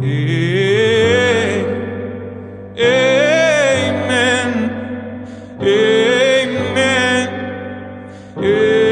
Eh, amen. Amen. Amen.